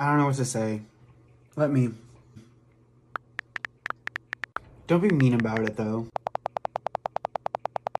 I don't know what to say. Let me. Don't be mean about it though.